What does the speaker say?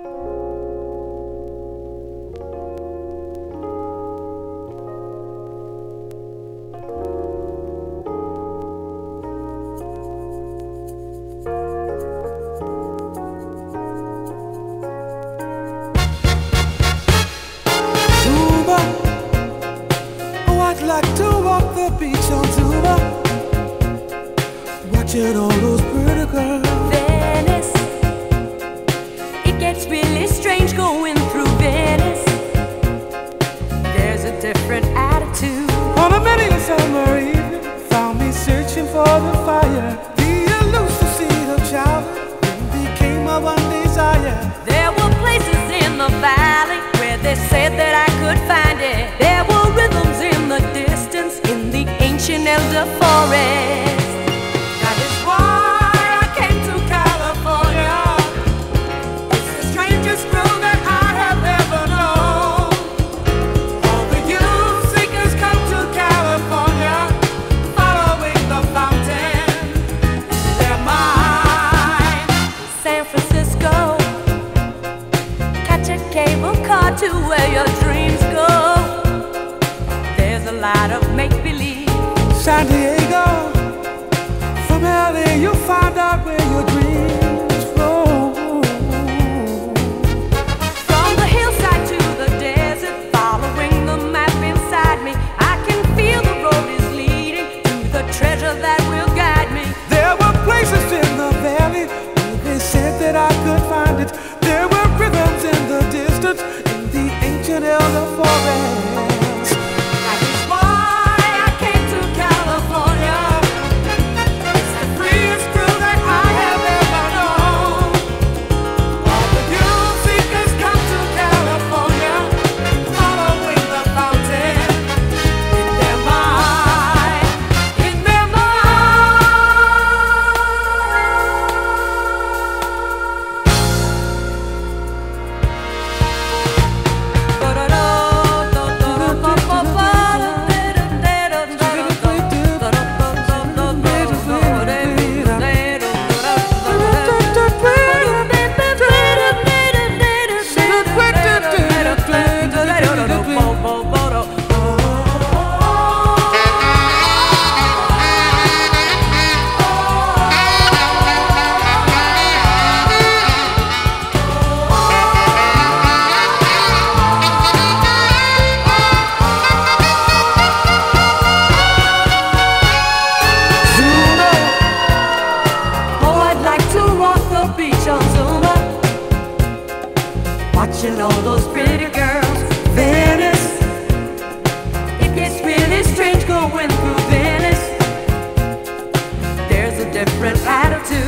Oh, like to walk the beat. really strange going through Venice. There's a different attitude. On a many summer evening, found me searching for the fire. The elusive of became my one desire. where your dreams go. There's a lot of make believe. San Diego, from LA, you find. different attitude.